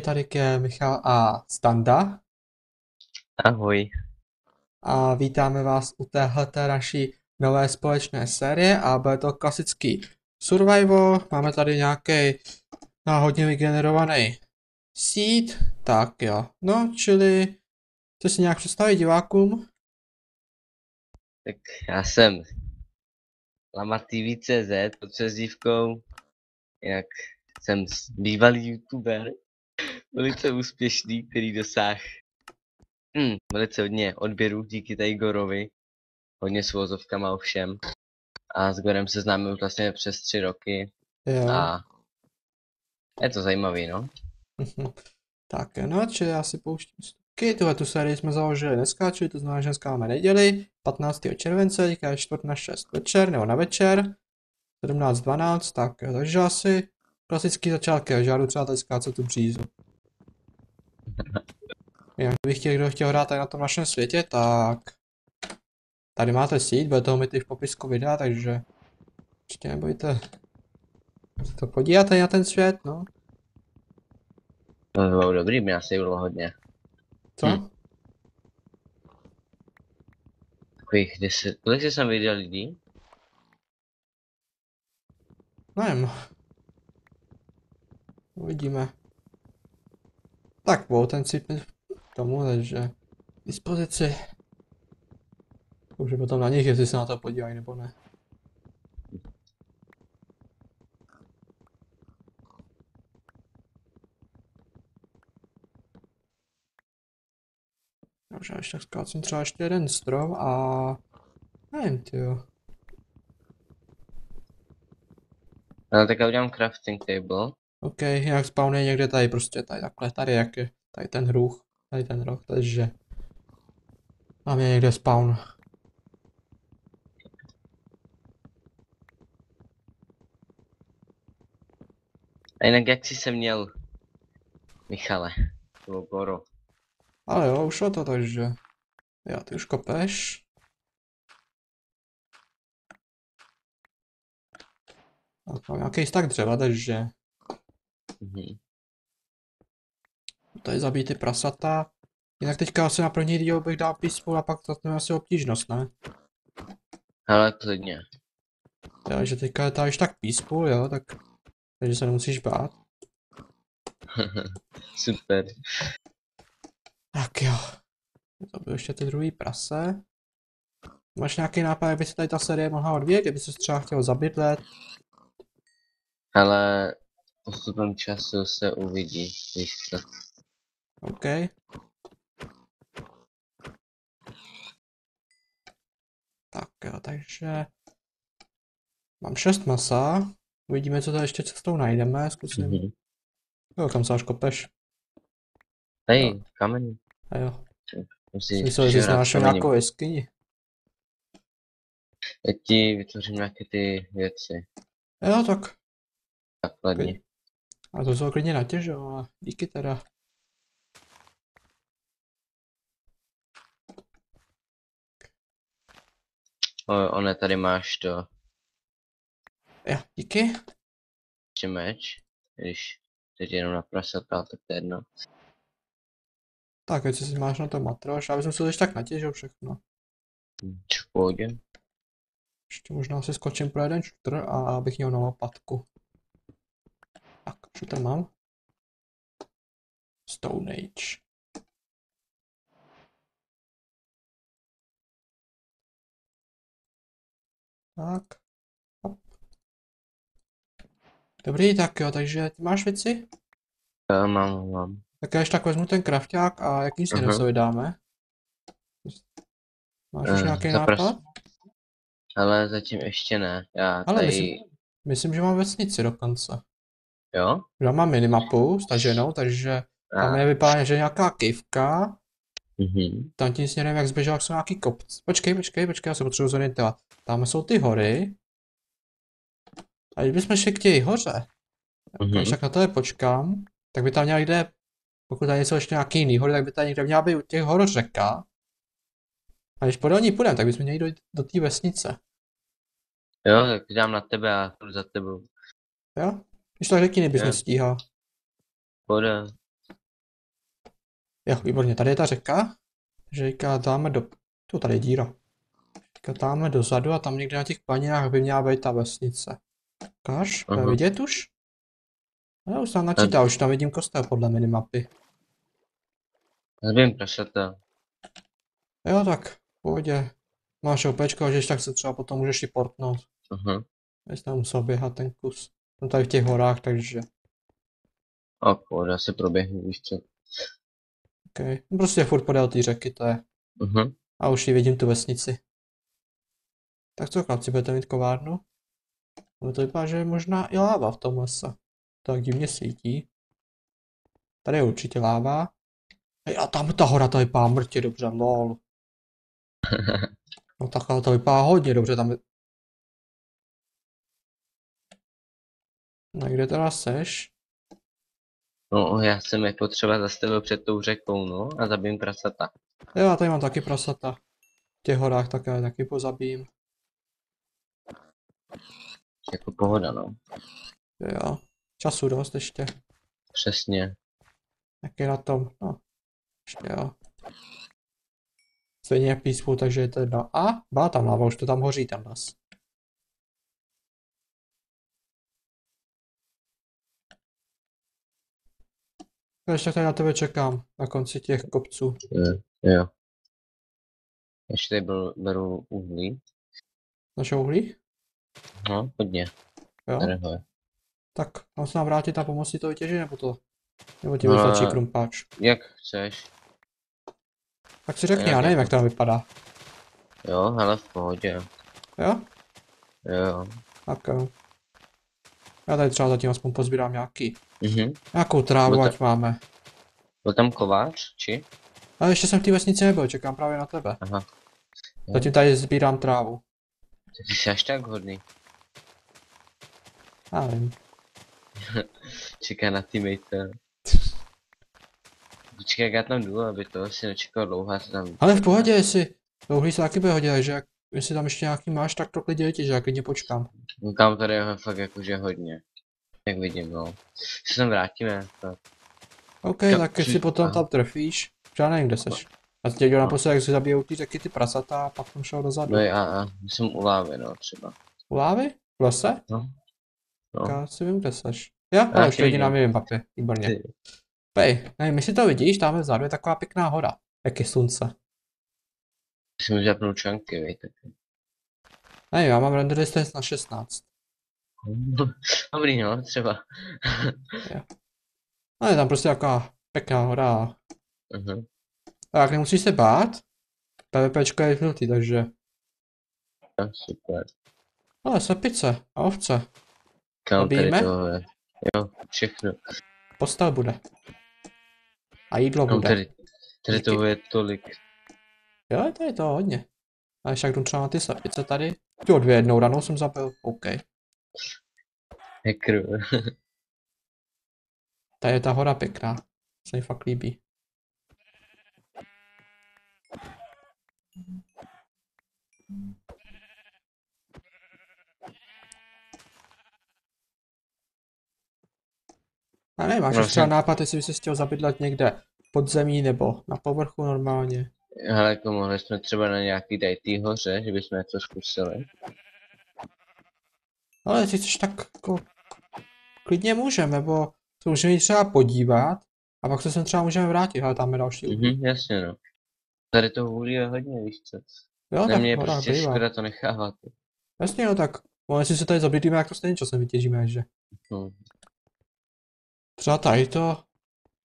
tady je Michal a Standa Ahoj. a vítáme vás u téhleté naší nové společné série a bude to klasický survival. Máme tady nějaký náhodně vygenerovaný seed, tak jo. No, čili chci si nějak představit divákům? Tak já jsem LamaTV.cz pod přezdívkou, jinak jsem bývalý youtuber, velice úspěšný, který dosáhl hm, velice hodně odběrů díky Tigorovi, hodně s vozovkama ovšem. A s Gorem se známe už vlastně přes tři roky Jo. a je to zajímavý, no. Tak no, čili já si pouštím vstupky. Tuhle tu sérii jsme založili dneska, čili to znamená, že dneska máme neděli, 15. července, teďka je čtvrt na 6 večer, nebo na večer, 17.12, tak takže asi klasický začátek, třeba tady skácet tu břízu. Jinak kdybych chtěl, kdo chtěl hrát tady na tom našem světě, tak tady máte síť, bude toho mít i v popisku videa, takže ještě nebojte se to podívat na ten svět, no. To by bylo dobrý, by nás bylo hodně. Co? Hm. Takových deset, kolik jsi jsem viděl lidí? Nevím. Uvidíme. Tak, budou ten cip k tomu, takže dispozici. Už potom na nich, jestli se na to podívají nebo ne. Možná ještě tak skácím třeba ještě jeden strom a... Nevím, tyjo. No tak já udělám crafting table. OK, jinak spawn je někde tady prostě tady takhle, tady jak je, tady ten hruch, tady ten roh, takže mám je někde spawn. A jinak jak jsi se měl, Michale, nebo Goro? Ale jo, už to, takže jo, ty už kopeš. Tak mám nějaký stack dřeva, takže Mhm. tady zabít ty prasata. Jinak teďka asi na první díl bych dal peaceful a pak to je asi obtížnost, ne? Ale klidně. Jo, že teďka je to až tak peaceful, jo, tak takže se nemusíš bát. Super. Tak jo. To byl ještě ty druhý prase. Máš nějaký nápad, jak by se tady ta série mohla odvíjet, kdyby se třeba chtěl zabydlet? Ale postupem času se uvidí, víš co. OK. Tak jo, takže mám šest masa. Uvidíme, co to ještě cestou najdeme. Zkusím. Mhm. Jo, kam se až kopeš? Hej, kamen. A jo. Musíš Myslel, že jsi našel kamení. nějakou jeskyni. Já ti vytvořím nějaké ty věci. Jo, tak. Základní. A to jsou klidně natěž, jo, ale díky teda. O, one tady máš to, Jo, díky. ještě meč. Když teď jenom na prasata, tak to je jedno. Tak, jestli si máš na to matroš, já bych si to ještě tak natěžil všechno. V pohodě. Ještě možná si skočím pro jeden šutr a abych měl na lopatku. Tak, šutr mám. Stone Age. Tak. Hop. Dobrý, tak jo, takže ty máš věci? Já mám, mám. Tak já ještě tak vezmu ten krafťák a jakým směrem se vydáme? Máš už Eh, nějaký zapras- nápad? Ale zatím ještě ne. Já Ale tady, myslím, myslím, že mám vesnici dokonce. Jo? Já mám minimapu staženou, takže tam A, je vypadá, že je nějaká kivka, mhm. tam tím směrem, jak zběžel, jsou nějaký kopc. Počkej, počkej, počkej, já se potřebuji zorientovat. Tam jsou ty hory. A když bychom šli k té hoře, Mhm. když tak na to je počkám, tak by tam měla někde, pokud tady jsou ještě nějaký jiný hory, tak by tady někde měla být u těch hor řeka. A když podél ní půjdeme, tak bychom měli dojít do té vesnice. Jo, tak dám na tebe a půjdu za tebou. Jo? Když tak řekni, nebys Jo. nestíhal. Pohoda. Jo, výborně, tady je ta řeka. Říká, dáme do... Tu tady je díra. Říká, dáme dozadu a tam někde na těch planinách by měla být ta vesnice. Ukáž? To je Aha. vidět už? No, už tam načítá, už tam vidím kostel podle minimapy. Nevím, prasata. Jo, tak, v pohodě. Máš opečko, že tak se třeba potom můžeš i portnout. Aha. Jsi tam musel běhat ten kus. No tady v těch horách, takže, A pohoda, se proběhnu, víš co. okay. No prostě furt podél té řeky to je. Aha. A už ji vidím tu vesnici. Tak co, chlapci, budete mít kovárnu? No to vypadá, že je možná i láva v tom lese. Tak divně svítí. Tady je určitě láva. Hej, a tam ta hora, to vypadá mrtě dobře, lol. No takhle to vypadá hodně dobře, tam je... No kde teda seš? No, já jsem jako třeba zastavil před tou řekou, no, a zabijím prasata. Jo, tady mám taky prasata. V těch horách také taky pozabijím. Jako pohoda, no. Jo. Času dost ještě. Přesně. Jak je na tom? No. Ještě jo. Stejně jak peaceful, takže je to jedno. A, byla tam láva, už to tam hoří ten les. Ještě tady na tebe čekám, na konci těch kopců. Jo. jo. Ještě tady beru, beru uhlí. Naše uhlí? No, hodně. Jo. Je. Tak, mám se nám vrátit na pomoci to vytěžit, nebo to? Nebo ti No, vystačí krumpáč? Jak chceš. Tak si řekni, jak já nevím, jak to vypadá. Jo, hele, v pohodě. Jo? Jo, jo. Tak jo. Já tady třeba zatím aspoň pozbírám nějaký, Mhm. nějakou trávu, ať máme. Byl tam kovář, či? Ale ještě jsem v té vesnici nebyl, čekám právě na tebe. Aha. Zatím tady sbírám trávu. Ty jsi až tak hodný. Já nevím. Čeká na teammate. Počkej, jak já tam jdu, aby to si nečekal dlouho, já se tam... Ale v pohodě, jestli dlouhý se taky bude hodit, takže jak, jestli tam ještě nějaký máš, tak to klidně že já klidně počkám. Kam tady je fakt jakože hodně. Jak vidím, no. Se tam vrátíme, tak. OK, Jo, tak jestli při- potom aha. tam trefíš, já nevím, kde seš. A tě dělal No. naposled, jak si zabijou ty řeky ty prasata a pak jsem šel dozadu. No a, a, jsem u lávy, no, třeba. U lávy? V lese? No. Tak No. já si vím, kde seš. Jo, Já ale už tě to vidím na vidím. mým mapě, výborně. Pej, nevím, jestli to vidíš, tam vzadu je taková pěkná hora. Jak je slunce. Jsem zapnul čanky, vej, Nevím, já mám render distance na 16. Dobrý, no, třeba. No je tam prostě taková pěkná hora. Mhm. A jak nemusíš se bát, PvPčko je vypnutý, takže... Jo, super. Ale slepice a ovce. Kam tady je? Jo, všechno. Postel bude. A jídlo No, bude. tady, tady toho je tolik. Jo, to je to hodně. A ještě jak jdu třeba na ty slepice tady. Jo, dvě jednou ranou jsem zabil. OK. Hacker. Tady je ta hora pěkná. Se mi fakt líbí. A ne, máš Vlastně- třeba nápad, jestli bys se chtěl zabydlet někde pod zemí nebo na povrchu normálně. Ale jako mohli jsme třeba na nějaký tady tý hoře, že bychom něco zkusili. Ale jestli chceš tak jako klidně můžeme, nebo se můžeme jít třeba podívat a pak se sem třeba můžeme vrátit, ale tam je další. Mhm, jasně no. Tady toho hůlí je hodně, víš co. Jo, Na tak mě je hora prostě bývá. škoda to nechávat. Jasně, no tak, no, jestli se tady zabydlíme, jak to stejně časem vytěžíme, že? No. Třeba tady to,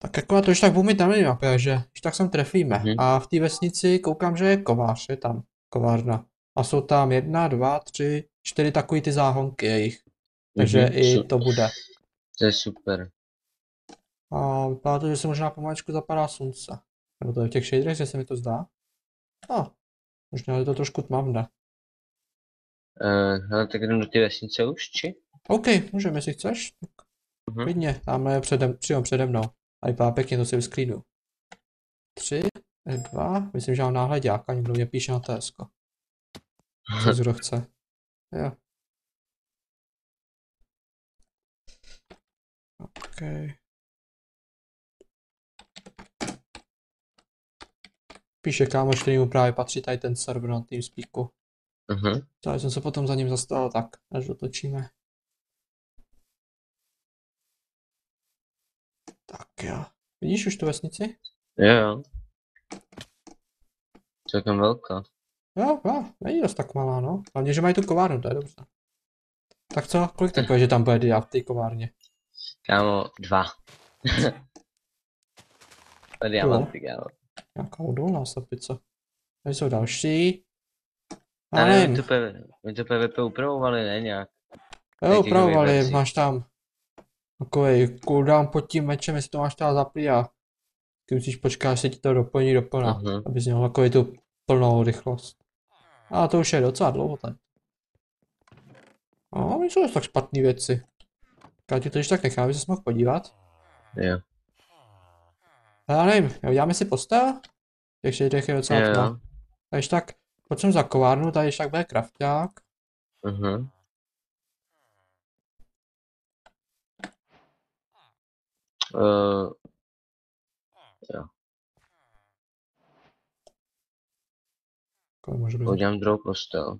tak jako to už tak budu mít na minimapě, že když tak sem trefíme. Mhm. A v té vesnici koukám, že je kovář, je tam kovárna. A jsou tam jedna, dva, tři, čtyři takový ty záhonky jejich. Takže Mhm, i su- to bude. To je super. A vypadá to, že se možná pomaličku zapadá slunce. Nebo to je v těch shaderech, že se mi to zdá. No, možná je to trošku tmavné. Uh, hele, tak jdem do té vesnice už, či? OK, můžeme, jestli chceš. Tak Mhm. klidně, tamhle je přede, přímo přede mnou. A vypadá pěkně, to si vysklínu. Tři, dva, myslím, že mám náhledáka, někdo mě píše na TSK. Co kdo chce. Jo. OK. Píše kámoš, který mu právě patří tady ten server na TeamSpeaku. Mhm. Takže jsem se potom za ním zastavil tak, až dotočíme. Tak jo. Vidíš už tu vesnici? Jo, jo. Celkem velká. Jo, jo, není dost tak malá, no. Hlavně, že mají tu kovárnu, to je dobře. Tak co, kolik typuje, že tam bude dia v té kovárně? Kámo, dva. Tady já mám ty, kámo. Nějaká odolná slepice. Tady jsou další. Nevím, to PV, my to PVP upravovali, ne nějak. jo, upravovali, máš tam takový cooldown pod tím mečem, jestli to máš tam zaplý a ty musíš počkat, až se ti to doplní do plna, Mhm. abys měl takový tu plnou rychlost. A to už je docela dlouho tady. No, nejsou tak špatné věci. Já ti to když tak nechám, aby se mohl podívat. Jo. Já nevím, uděláme si postel? Těch šejdech je docela Jo, tma. Takže tak, pojď sem za kovárnu, tady když tak bude krafták. Mhm. Uh, Kolik může být? udělám druhou postel.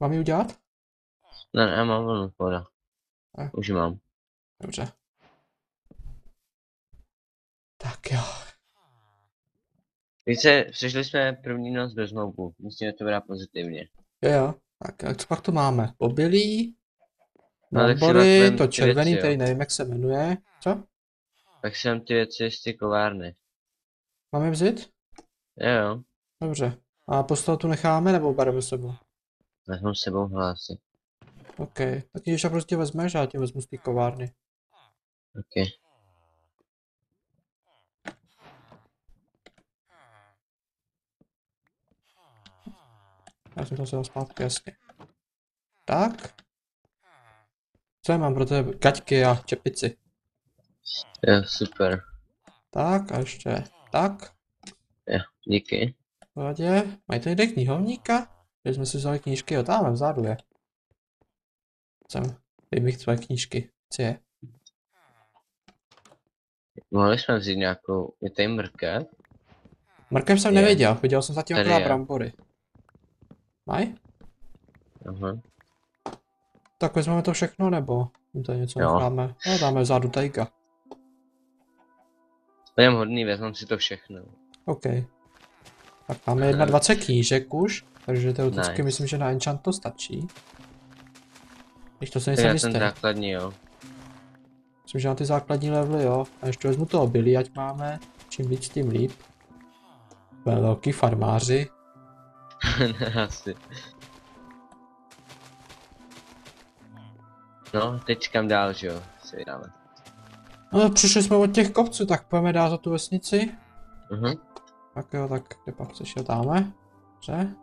Mám ji udělat? Ne, ne, já mám vlnu, voda. Eh. Už ji mám. Dobře. Tak jo. Více, přišli jsme první noc bez nobu. Musíme to brát pozitivně. Jo jo. Tak a co pak tu máme? Obilí, No, vezmem to ty červený, věci, který nevím, jak se jmenuje. Co? Tak si mám ty věci z ty kovárny. Máme vzít? Jo, jo. Dobře. A postel tu necháme, nebo bereme sebou? Vezmu sebou hlásy. OK. Tak když já prostě vezmeš, já tě vezmu z té kovárny. Ok. Já jsem to se zpátky, jasně. Tak. Co já mám pro tebe? Gaťky a čepici. Jo, super. Tak a ještě tak. Jo, díky. V pohodě. Mají tady knihovníka? Že jsme si vzali knížky, jo, tam vzadu je. Jsem. Dej mi tvoje knížky. Chci je. Mohli jsme vzít nějakou, je tady mrkev? Mrkev jsem Je. neviděl, viděl jsem zatím akorát je. brambory. Maj? Aha. Tak vezmeme to všechno, nebo tady něco Jo. necháme? No, dáme vzadu tajga. Budem hodný, vezmem si to všechno. OK. Tak máme 21 knížek už, takže teoreticky Nice. myslím, že na enchant to stačí. Když to se nejsem jistý. ten základní, jo. Myslím, že na ty základní levely, jo. A ještě vezmu to obilí, ať máme. Čím víc, tím líp. Velký farmáři. Ne, Asi. No, teď kam dál, že jo, si vydáme. No, přišli jsme od těch kopců, tak pojďme dál za tu vesnici. Mhm. Tak jo, tak kde pak chceš, jo, dáme. Dobře.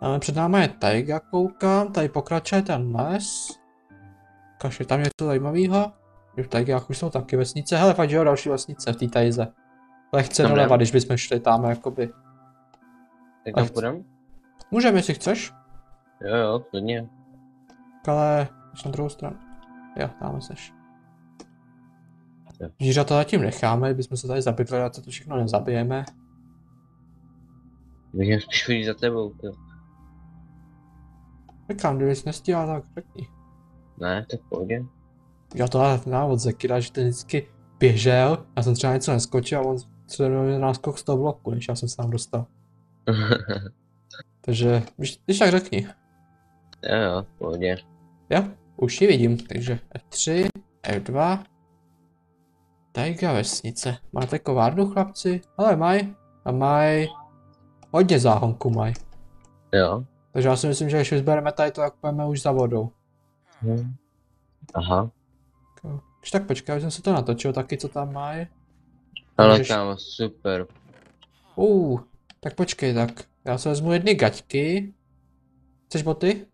Ale před námi je tajga, koukám, tady pokračuje ten les. Kaž je tam něco zajímavého. V tajgách už jsou taky vesnice, hele, fakt, že jo, další vesnice v té tajze. Lehce Tam doleva, když bychom šli tam, jakoby. Tak tam půjdem? Můžeme, jestli chceš, Jo, jo, klidně. Ale až na druhou stranu. Jo, dáme seš. Jo. Zvířata zatím necháme, kdybychom se tady zabydli, a to všechno nezabijeme. Můžeme spíš chodit za tebou, to. Říkám, kdybys nestíhal, tak řekni. Ne, to v pohodě. Já to návod Zekira, že ten vždycky běžel, já jsem třeba něco neskočil a on se mě náskok z toho bloku, než já jsem se tam dostal. Takže, když, když tak řekni. jo, jo, pohodě. Jo, už ji vidím, takže F3, F2. Tajga vesnice. Máte kovárnu, chlapci? Ale maj. A maj. Hodně záhonku maj. Jo. Takže já si myslím, že když vyzbereme tady to, tak půjdeme už za vodou. Hm. Aha. Když tak počkej, už jsem si to natočil taky, co tam mají. Ale Můžeš- kámo, super. Uh, tak počkej, tak já se vezmu jedny gaťky. Chceš boty?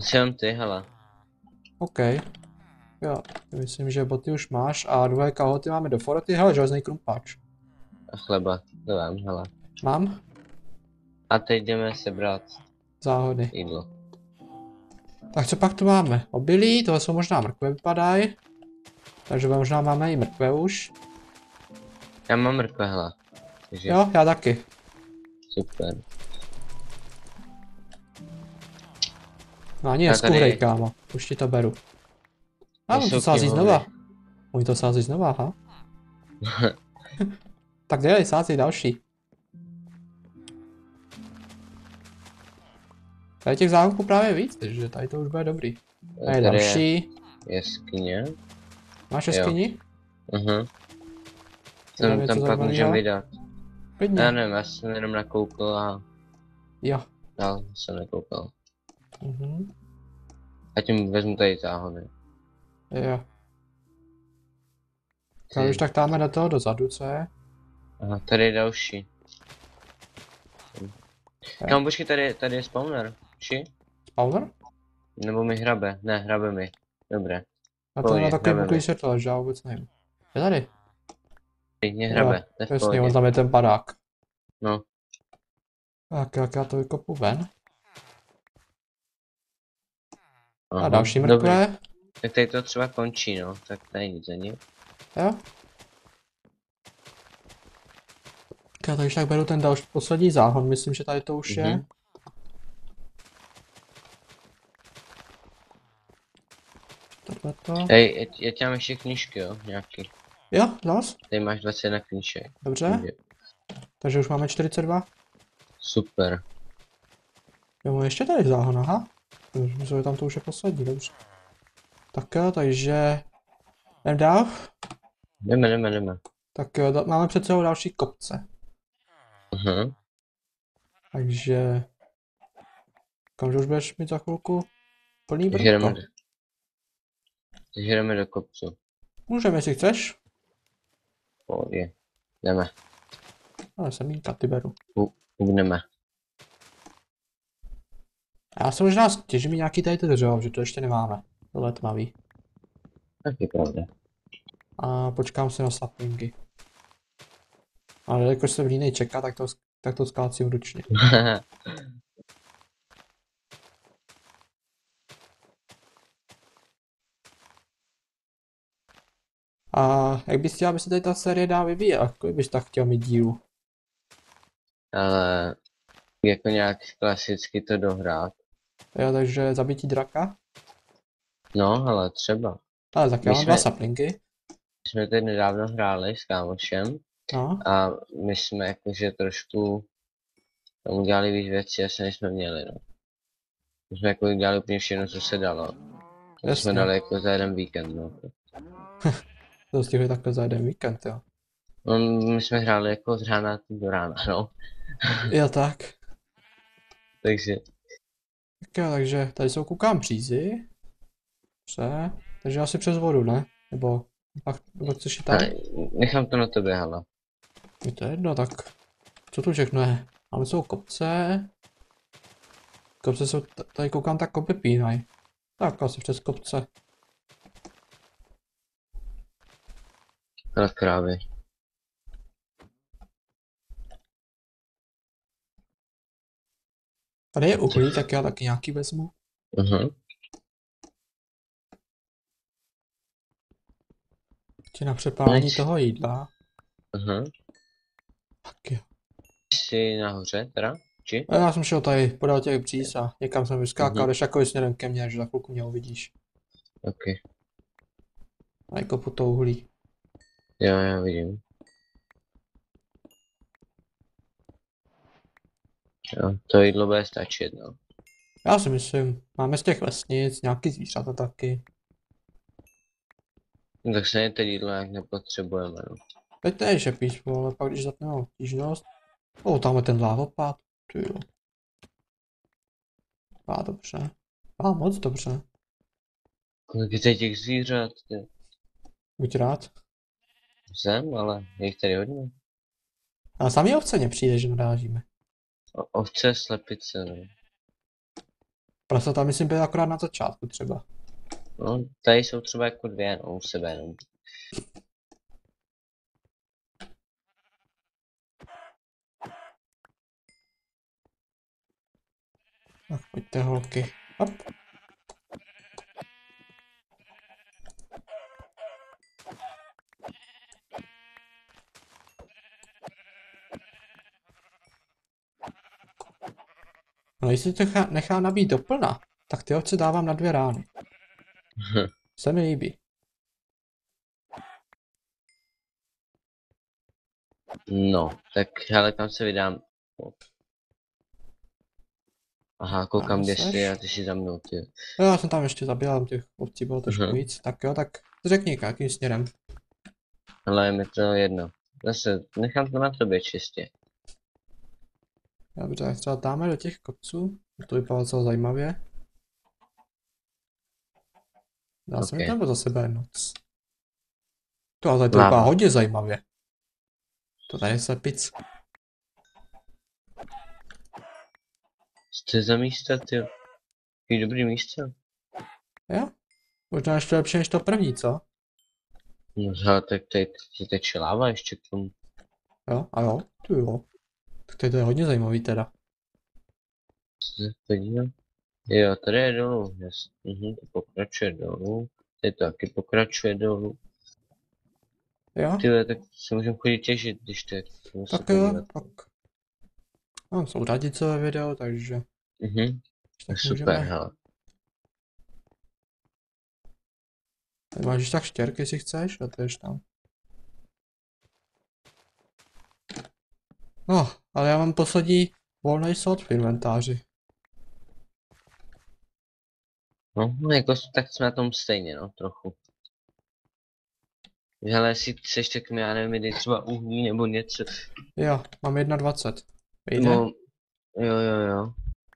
Jsem ty, hele. OK. Jo, myslím, že boty už máš a dvoje kalhoty máme do foroty. Hele, železný krumpáč. A chleba, to vám, hele. Mám? A teď jdeme sebrat Záhody. jídlo. Tak co pak tu máme? Obilí, tohle jsou možná mrkve vypadají. Takže možná máme i mrkve už. Já mám mrkve, hele. Takže Jo, já taky. super. No ani Já neskuhrej, kámo. Už ti to beru. A on to sází znova. Oni to sází znova, ha? tak dělej, sází další. Tady těch záhubků právě víc, takže tady to už bude dobrý. Tady je další. jeskyně. Máš jeskyni? Mhm. Tam Tam, něco tam pak můžeme vydat. Klidně. Já nevím, já jsem jenom nakoukl a Jo. dál jsem nekoukal. Mhm. A tím vezmu tady záhony. Jo. Tak už tak dáme do toho dozadu, co je? Aha, tady je další. Kam počkej, tady, tady je spawner. Či? Spawner? Nebo mi hrabe? Ne, hrabe mi. Dobré. A to je na takový buklý světlo, že já vůbec nevím. Je tady? Teď mě hrabe, to je v Jasně, on tam je ten barák. No, Tak jak já to vykopu ven. A aha, další dobrý. mrkve. Tak tady to třeba končí, no. Tak tady nic ani. Jo. Já takže tak beru ten další poslední záhon, myslím, že tady to už je. Mhm. Tohleto. Hej, já, tě mám ještě knížky, jo, nějaký. Jo, zas, Tady máš 21 knížek. dobře. Takže už máme 42. Super. Jo, ještě tady záhon, aha. Myslím, že tam to už je poslední, dobře. Tak jo, takže... Jdem dál. Jdeme, jdeme, jdeme. Tak jo, máme před sebou další kopce. Mhm. Takže... Kam už budeš mít za chvilku? Plný Takže jdeme, brko. do- takže jdeme do kopcu. Můžeme, jestli chceš. Pohodě. Jdeme. Ale semínka ty beru. Ugneme. A já se možná stěžím nějaký tady ty dřevo, že to ještě nemáme. Tohle je tmavý. Tak je pravda. A počkám se na saplingy. Ale jakož se v línej čeká, tak to, tak to skácím ručně. A jak bys chtěl, aby se tady ta série dá vyvíjet? Kolik bys tak chtěl mít dílů? Ale jako nějak klasicky to dohrát. Jo, takže zabití draka? No, ale třeba. Ale tak já My mám dva jsme- saplingy. My jsme teď nedávno hráli s kámošem No, a my jsme jakože trošku tam udělali víc věcí, asi než jsme měli, no. My jsme jako udělali úplně všechno, co se dalo. To jsme dali jako za jeden víkend, no. to stihli takhle za jeden víkend, jo. no my jsme hráli jako od rána do rána, no. Jo, tak. Takže, Tak jo, takže tady jsou koukám přízy. Dobře. Takže asi přes vodu, ne? Nebo pak, nebo chceš jít tam? ale nechám to na tebe, hala. Je to jedno, tak co tu všechno je? Máme jsou kopce. Kopce jsou, tady koukám, tak kopy pínají. Tak asi přes kopce. Hrad krávy. Tady je uhlí, tak já taky nějaký vezmu. Mhm. Ti na přepálení Nice. toho jídla. Mhm. Tak jo. Jsi nahoře, teda? Či? A já jsem šel tady podal těch bříz a někam jsem vyskákal, Mhm. jdeš takový směrem ke mně, že za chvilku mě uvidíš. Ok. A kopu to uhlí. Jo, já vidím. Jo, to jídlo bude stačit, no. Já si myslím, máme z těch vesnic nějaký zvířata taky. No Tak se to jídlo jak nepotřebujeme, no. Teď ne, že písmo, ale pak když zapneme obtížnost. O, tam je ten lávopád. Ty jo. A dobře. A moc dobře. Kolik je tady těch zvířat? Ty? Buď rád. Jsem, ale je jich tady hodně. A sami ovce nepřijde, že narážíme. O, ovce, slepice, no. Prasata myslím byly akorát na začátku třeba. No, tady jsou třeba jako dvě, no, u sebe, no. Tak pojďte holky. Hop. No jestli to nechá, nechá nabít doplna, tak ty ovce dávám na dvě rány. Se mi líbí. No, tak hele, kam se vydám? Aha, koukám, kde jsi a ty jsi za mnou, ty. Jo, já jsem tam ještě zabíjel, tam těch ovcí bylo trošku Mhm. víc. Tak jo, tak řekni, jakým směrem. Ale je mi to jedno. Zase, nechám to na tobě čistě. Dobře, třeba dáme do těch kopců. To vypadá docela zajímavě. Dá se mi tam za sebe noc. To ale to vypadá hodně zajímavě. To tady je slepic. Co za místo, ty? Jaký dobrý místo. Jo? Možná ještě lepší než to první, co? No, tak tady teče láva ještě k tomu. Jo? A jo? Tu jo. Tak tady to je hodně zajímavý teda. Podívám? Jo, tady je dolů, jasně. Mhm, to pokračuje dolů. Tady to taky pokračuje dolů. Jo? Tyhle, tak se můžeme chodit těžit, když tak. Můžeme se Tak jo, podívat. tak. Mám jsou radicové video, takže Mhm, tak super, můžeme. hele. Tady máš tak štěrky, jestli chceš, a to ješ tam. No, ale já mám poslední volný slot v inventáři. No, no jako, tak jsme na tom stejně, no, trochu. Hele, jestli chceš, tak mi, já nevím, jde třeba uhlí nebo něco. Jo, mám 21. Vyjde? No, jo, jo, jo.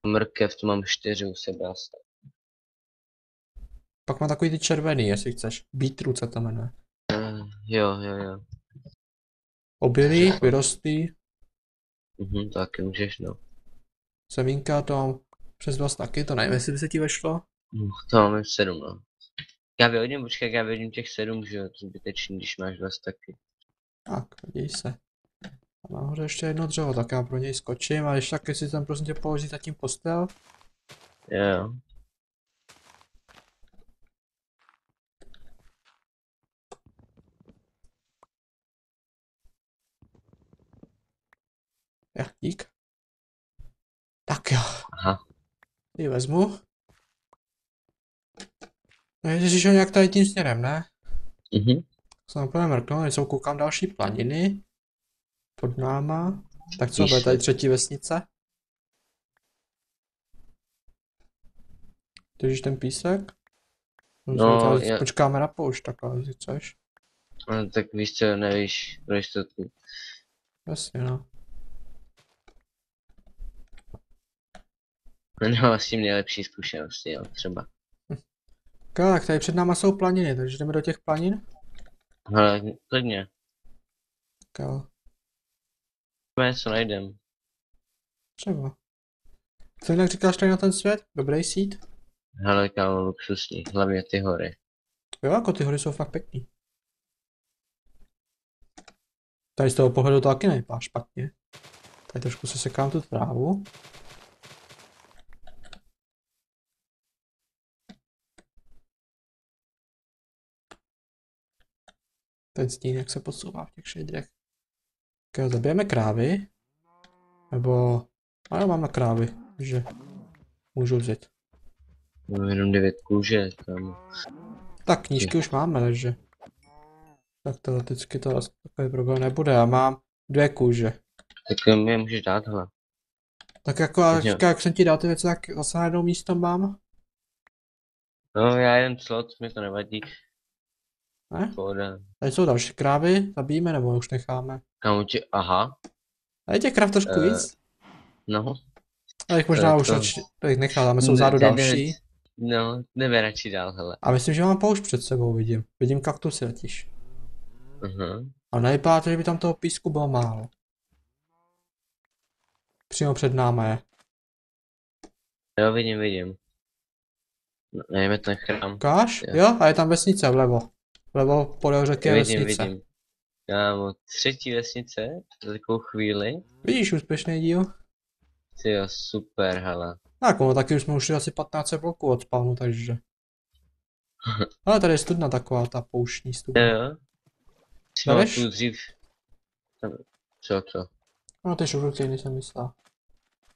Mrkev, tu mám čtyři u sebe asi. Pak mám takový ty červený, jestli chceš. Beetroot se to jmenuje. Eh, Jo, jo, jo. Obilí, vyrostlý, Mhm, taky můžeš, no. semínka, to mám přes dva taky, to nevím, jestli by se ti vešlo. Hm, To máme sedm, no. Já vyhodím, počkej, jak já vyhodím těch sedm, že jo, to zbytečný, když máš dva taky. Tak, vidíš se. A nahoře ještě jedno dřevo, tak já pro něj skočím a když tak, jestli tam prosím tě položí zatím postel. Jo, jo. Ja, dík. Tak jo, Aha. ji vezmu. No jestli šel nějak tady tím směrem, ne? Mhm. Se nám půjdeme mrknout, jsou koukám další planiny. Pod náma. Tak co, bude tady třetí vesnice? Držíš ten písek? No, tady já- počkáme na poušť, tak ale jestli chceš. No, tak víš co, nevíš, pro jistotu. Jasně, no. Nemám s tím nejlepší zkušenosti, jo, třeba. Tak tady před náma jsou planiny, takže jdeme do těch planin. Ale klidně, Tak jo, třeba něco najdem. třeba. Co jinak říkáš tady na ten svět? Dobrý sít? Hele, kámo, luxusní, hlavně ty hory. Jo, jako ty hory jsou fakt pěkný. Tady z toho pohledu to taky nevypadá špatně. Tady trošku se sekám tu trávu. Ten stín, jak se posouvá v těch šejdrech. Tak jo, zabijeme krávy. Nebo... A jo, mám na krávy, takže můžu vzít. Mám jenom devět kůže, kámo. Tak knížky už máme, takže. Tak teoreticky to asi takový problém nebude. Já mám dvě kůže. Tak mi je můžeš dát, hele. Tak jako, a říká, jak jsem ti dal ty věci, tak zase na jednou místo mám. No, já jen slot, mi to nevadí. Ne? Pohoda. Tady jsou další krávy, zabijeme nebo už necháme. Kámo, ti, aha, A je těch kráv trošku Eh, víc. no. A jich možná to- už to- radši, to jich necháme, jsou Ne- zádu další. No, jdeme radši dál, hele. A myslím, že mám poušť před sebou, vidím. Vidím kaktusy totiž. Aha. A nevypadá to, že by tam toho písku bylo málo. Přímo před náma je. Jo, vidím, vidím. No, Nejme ten chrám. Ukáž? Jo. Jo, a je tam vesnice vlevo. Vlevo podél řeky je vidím, vesnice. vidím. Kámo, třetí vesnice, za takovou chvíli. Vidíš úspěšný díl? Ty jo, super, hele. Tak, ono taky už jsme ušli asi 15 bloků od spawnu, takže. Ale tady je studna taková, ta pouštní Jo, studna. jo. Si Bereš? pamatuju dřív. Co, co? No ty šuruky, jsem myslel.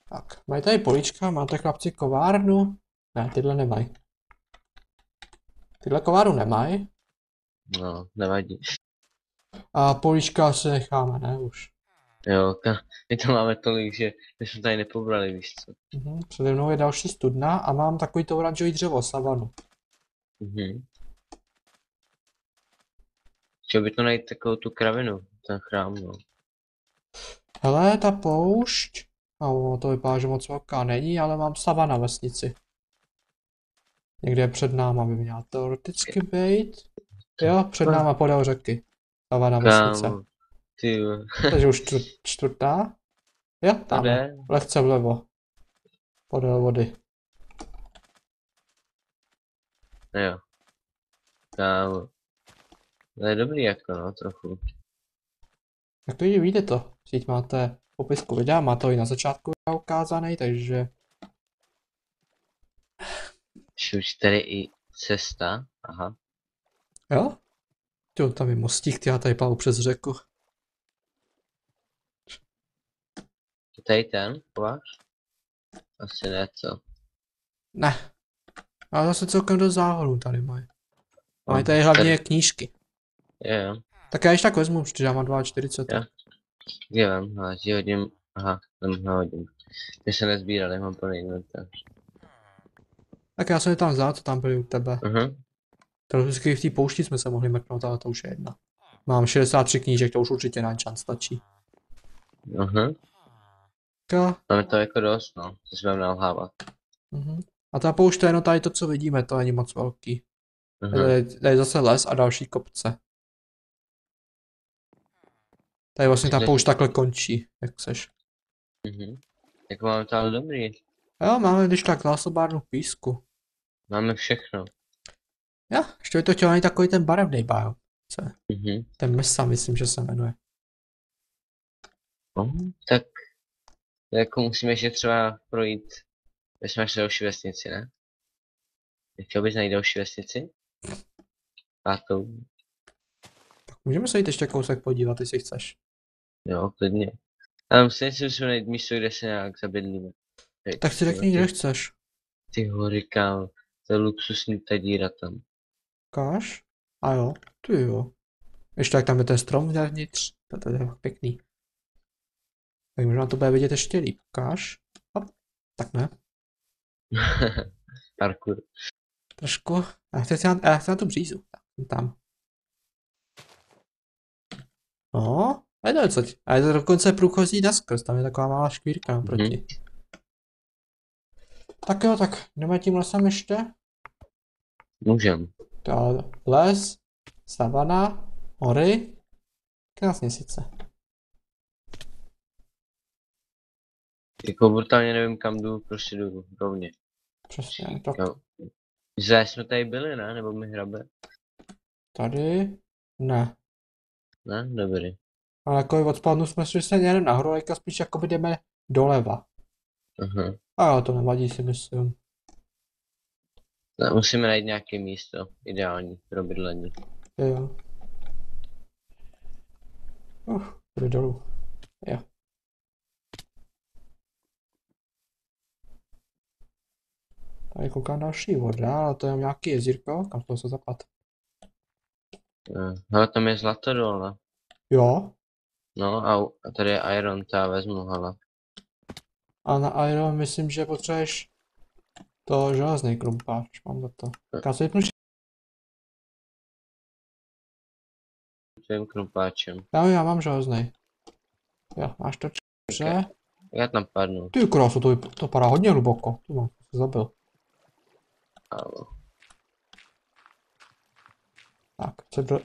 Tak, mají tady polička, máte chlapci kovárnu? Ne, tyhle nemají. Tyhle kovárnu nemají. No, nevadí. A polička si necháme, ne už. Jo, ka, my to máme tolik, že my jsme tady nepobrali, víš co. Mhm. Přede mnou je další studna a mám takový to oranžový dřevo, savanu. Mhm. Chtěl by to najít takovou tu kravinu, ten chrám, no. Hele, ta poušť. No, to vypadá, že moc velká není, ale mám sava na vesnici. Někde před náma by měla teoreticky být. Jo, před náma podél řeky. Sava na vesnice. Ty Takže už čtvrt, čtvrtá. Jo, tam. Lehce vlevo. Podél vody. No jo. Kámo. To je dobrý jako no, trochu. Jak to jde, víte to? Vždyť máte popisku videa, má to i na začátku ukázaný, takže Že už tady i cesta, aha. Jo. Jo, tam je mostík, ty já tady plavu přes řeku. Je tady ten, kovář? Asi ne, co? Ne. Ale zase celkem do záhodu tady mají. Mají No, tady hlavně knížky. Jo, jo. Tak já již tak vezmu, protože já mám 42. Jo. Vem, ale ti hodím, aha, tam hodím. Ty se nezbírali, mám plný inventář. Tak já jsem je tam vzal, co tam byly u tebe. Mhm. Teoreticky v té poušti jsme se mohli mrknout, ale to už je jedna. Mám 63 knížek, to už určitě na enchant stačí. Mhm. Tak, Máme to jako dost, no. To si budeme nalhávat. mhm. A ta poušť, to je jenom tady to, co vidíme, to není moc velký. Mhm. Tady, tady je zase les a další kopce. Tady vlastně ta poušť takhle končí, jak seš. Mhm. Jako máme to ale dobrý. Jo, máme když tak zásobárnu písku. Máme všechno. Jo, ještě by to najít takový ten barevný biom. Co? Mhm. Ten mesa, myslím, že se jmenuje. No, tak jako musíme ještě třeba projít, když máš další vesnici, ne? Chtěl bys najít další vesnici? Pátou, Tak můžeme se jít ještě kousek podívat, jestli chceš. jo, klidně. Ale musím si musíme najít místo, kde se nějak zabydlíme. Tak si řekni, kde chceš. Ty hory, kámo, to je luxusní ta díra tam. Ukáž? A jo, ty jo. Ještě jak tam je ten strom vnitř, to, to je fakt pěkný. Tak možná to bude vidět ještě líp. Ukáž? Hop. Tak ne, Parkour. trošku. Já chci, na, já chci na tu břízu. Tam. No, a je to něco. A je to dokonce průchozí naskrz, tam je taková malá škvírka naproti. Tak jo, tak jdeme tím lesem ještě. Můžem. To les, savana, hory. Krásně sice. Jako brutálně nevím kam jdu, prostě jdu rovně. Přesně, tak Jo. Že jsme tady byli, ne? Nebo mi hrabe? tady. Ne. Ne? Dobrý. Ale jako od spawnu jsme šli se někde nahoru, ale spíš jakoby jdeme doleva. Aha. A jo, to nevadí si myslím. Ne, musíme najít nějaké místo ideální pro bydlení. Jo. Uf, jde dolů. Jo. Tady koukám další voda, ale to je nějaký jezírko, kam to se zapad. Hele, tam je zlato dole. Jo, No a, tady je iron, to já vezmu, hele. a na Iron myslím, že potřebuješ to železný krumpáč, mám za to. Já se vypnu, Tím krumpáčem. já, já mám železný. Jo, máš to dobře. Já tam padnu. Ty krásu, to, to padá hodně hluboko. Tu mám, se zabil. Kámo. Tak,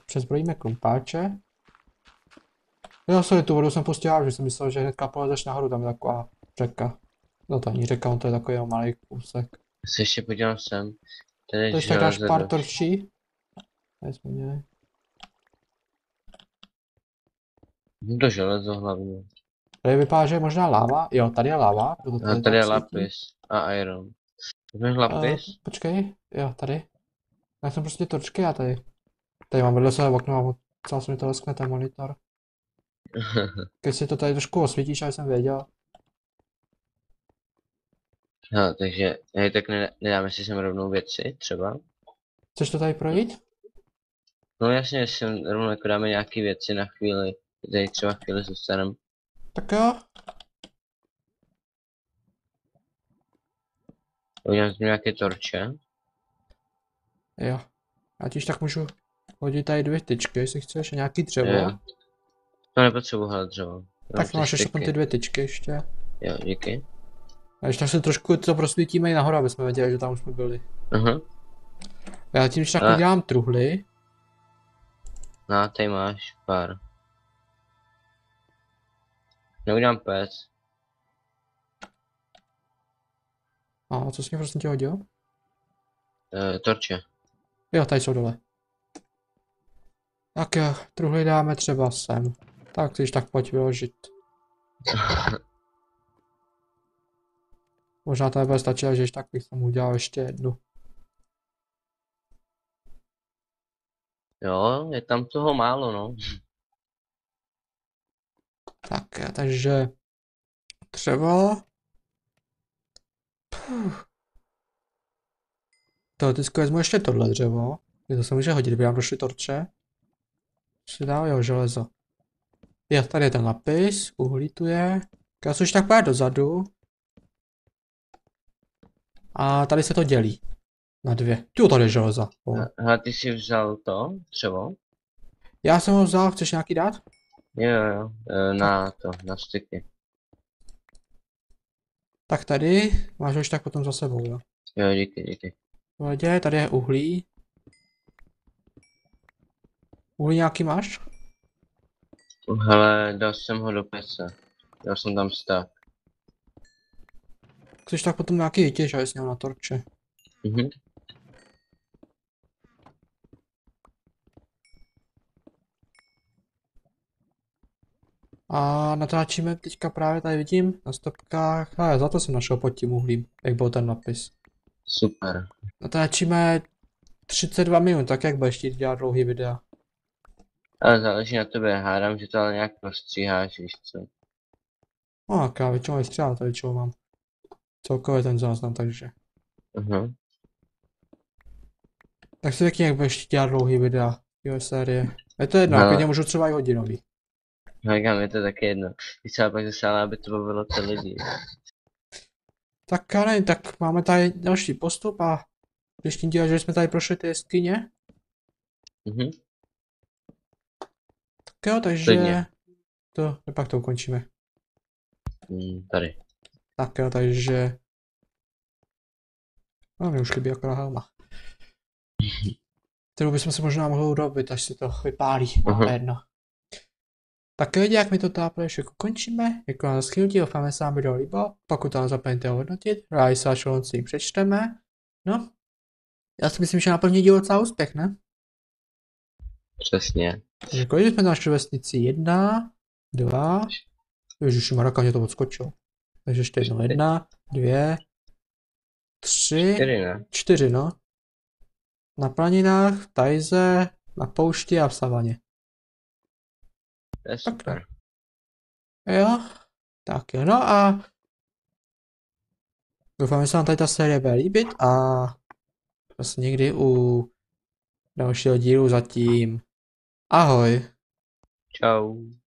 přezbrojíme krumpáče. Jo, sorry, tu vodu jsem pustil, že jsem myslel, že hnedka polezeš nahoru, tam je taková řeka. No to není řeka, on to je takový malý kousek. Se ještě podívám sem. Tady je Když tak dáš pár torčí. Hm, To železo hlavně. Tady vypadá, že je možná láva. Jo, tady je láva. to A tady tady je lapis. A iron. Vezmeš lapis? počkej, jo, tady. Já jsem prostě torčky a tady. Tady mám vedle sebe okno a celá se mi to leskne ten monitor. Když si to tady trošku osvítíš, aby jsem věděl. No, takže, hej, tak ne, nedáme si sem rovnou věci, třeba? Chceš to tady projít? No jasně, sem rovnou jako dáme nějaký věci na chvíli, tady třeba chvíli zůstaneme. Tak jo. Udělám si nějaké torče. Jo. Já tiž tak můžu hodit tady dvě tyčky, jestli chceš, a nějaký dřevo. Jo. To nepotřebuji hele dřevo. Tak máš ještě ty dvě tyčky ještě. Jo, díky. A ještě tak se trošku to prosvítíme i nahoru, aby jsme věděli, že tam už jsme byli. Aha. Já tím, když tak udělám truhly. No, tady máš pár. Neudělám pec. A co jsi mě prosím tě hodil? Uh, torče. Jo, tady jsou dole. Tak jo, truhly dáme třeba sem. Tak když tak pojď vyložit. Možná to nebude stačit, že tak bych tam udělal ještě jednu. Jo, je tam toho málo, no. Tak, jo, takže třeba... Puh. Teoreticky vezmu ještě tohle dřevo. Je to se může hodit, kdyby nám došly torče. Si dál jeho železo. Jo, tady je ten lapis, uhlí tu je. Já už tak pojď dozadu. A tady se to dělí. Na dvě. Tu tady je železo. O. Hele, ty jsi vzal to, dřevo? Já jsem ho vzal, chceš nějaký dát? Jo, jo. Eh, Na to, na styky. Tak tady, máš ho už tak potom za sebou, jo. Jo, díky, díky. Pohodě, tady je uhlí. Uhlí nějaký máš? Hele, dal jsem ho do pece. Dal jsem tam stav. Chceš tak potom nějaký vytěž, jsi měl na torče. Mhm. A natáčíme teďka právě tady vidím na stopkách. A za to jsem našel pod tím uhlím, jak byl ten napis. Super. Natáčíme 32 minut, tak jak budeš chtít dělat dlouhý videa. Ale záleží na tebe, hádám, že to ale nějak prostříháš, víš co. No, tak já většinou vystřelám, to většinou mám celkově ten záznam, takže. Mhm. Tak si řekni, jak budeš dělat dlouhý videa, jo, série. Je to jedno, No. klidně můžu třeba i hodinový. No, říkám, je to taky jedno. Víš ale pak zase, ale aby to bavilo ty lidi. Tak já nevím, tak máme tady další postup a když tím děláš, že jsme tady prošli ty jeskyně, Mhm. tak jo, takže Klidně. to, pak to ukončíme. Mm, tady. Tak jo, takže... No, mě už chybí akorát helma. Kterou bychom si možná mohli urobit, až si to vypálí. Aha. jedno. Tak lidi, jak mi to táple, ještě končíme. Děkuji za schnutí, doufáme, se vám video líbilo. Pokud to zapomeňte hodnotit, rádi se až si přečteme. No, já si myslím, že na první díl docela úspěch, ne? Přesně. Takže kolik jsme našli vesnici? Jedna, dva, ježiši, Maraka mě to odskočilo. Takže ještě jednou, jedna, dvě, tři, Čtyři, ne? čtyři, no. Na planinách, v tajze, na poušti a v savaně. To je super. Jo, tak jo, no a doufám, že se vám tady ta série bude líbit a zase někdy u dalšího dílu zatím. Ahoj. Čau.